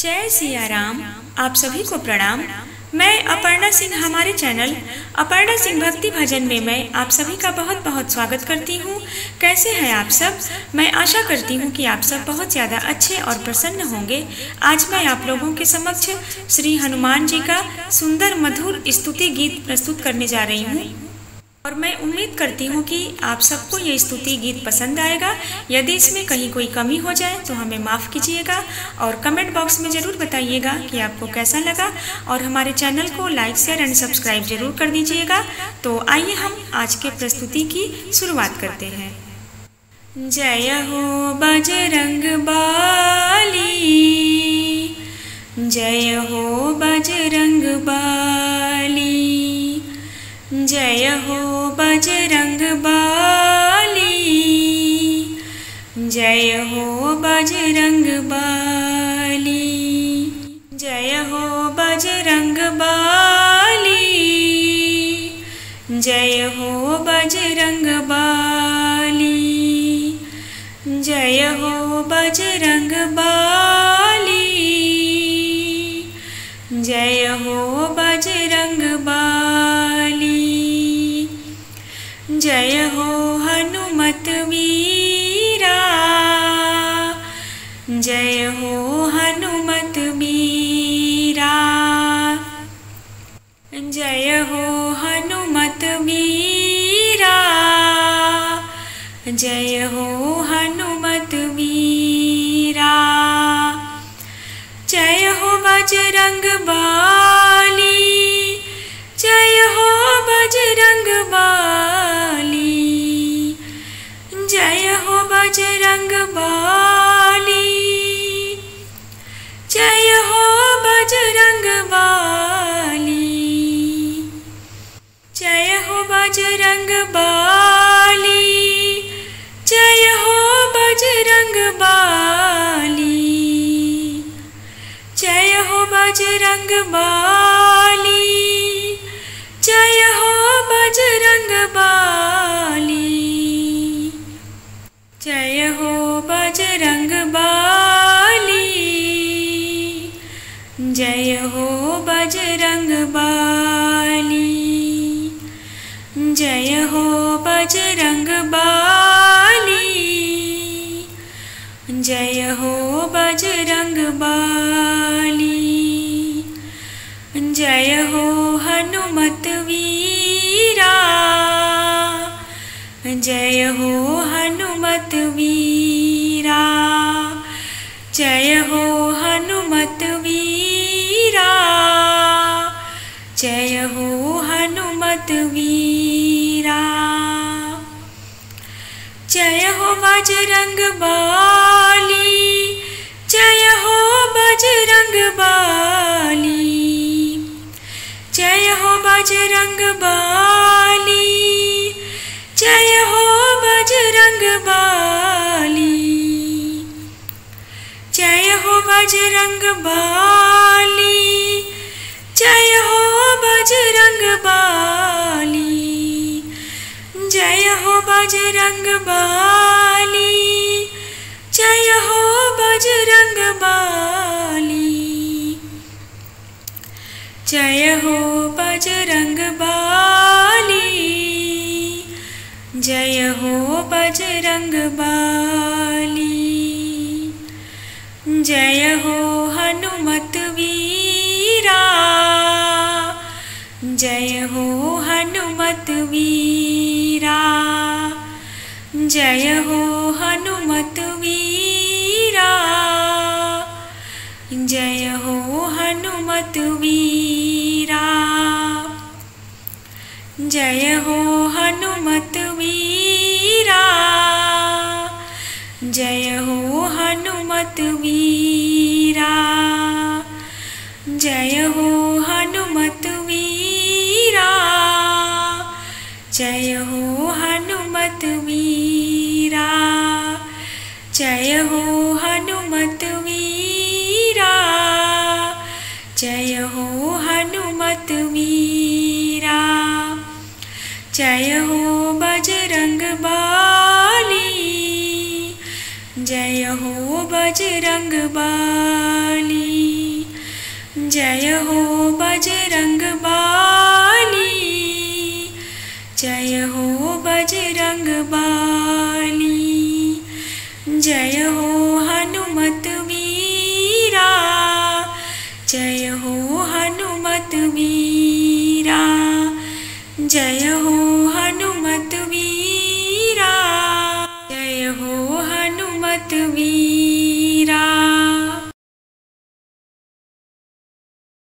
जय सिया राम। आप सभी को प्रणाम। मैं अपर्णा सिंह, हमारे चैनल अपर्णा सिंह भक्ति भजन में मैं आप सभी का बहुत बहुत स्वागत करती हूँ। कैसे हैं आप सब? मैं आशा करती हूँ कि आप सब बहुत ज़्यादा अच्छे और प्रसन्न होंगे। आज मैं आप लोगों के समक्ष श्री हनुमान जी का सुंदर मधुर स्तुति गीत प्रस्तुत करने जा रही हूँ। और मैं उम्मीद करती हूँ कि आप सबको ये स्तुति गीत पसंद आएगा। यदि इसमें कहीं कोई कमी हो जाए तो हमें माफ़ कीजिएगा और कमेंट बॉक्स में ज़रूर बताइएगा कि आपको कैसा लगा और हमारे चैनल को लाइक, शेयर एंड सब्सक्राइब ज़रूर कर दीजिएगा। तो आइए हम आज के प्रस्तुति की शुरुआत करते हैं। जय हो बजरंग बाली, जय हो बजरंग बाली। जय हो बजरंग बाली। जय हो बजरंग बाली। जय हो बजरंग बाली। जय हो बजरंग बाली। जय हो बजरंग बाली। जय हो जय हो हनुमत वीरा। जय हो हनुमत वीरा। जय हो हनुमत वीरा। जय हो हनुमत वीरा। जय हो बजरंग बाली बजरंग बाली। जय हो बजरंग बाली। जय हो बजरंग बाली। जय हो बजरंग बाली। जय हो बजरंग बाली। जय हो बजरंग बाली। जय हो बजरंग बाली। जय हो बजरंग बाली। जय हो बजरंग बाली। जय हो हनुमत वीरा। जय हो हनुमत वीरा। जय हो हनुमत वीरा। जय हो हनुमत वीरा। जय हो बजरंग बाली। जय हो बजरंग बाली। जय हो बजरंग बाली। बाली जय हो बजरंग बाली जय हो बजरंग बाली जय हो बजरंग बाली जय हो बजरंग बाली जय हो बजरंग बाली जय हो बजरंग बाली। जय हो हनुमत वीरा। जय हो हनुमत वीरा। जय हो हनुमत वीरा। जय हो हनुमत वीरा। जय हो हनुमत जय हो हनुमत वीरा। जय हो हनुमत वीरा। जय हो हनुमत वीरा। जय हो हनुमत वीरा। जय हो हनुमत वीरा। जय हो बजरंग बाली जय हो बजरंग बाली। जय हो बजरंग बाली। जय हो बजरंग बाली। जय हो हनुमत वीरा। जय हो हनुमत वीरा। जय हो हनुमत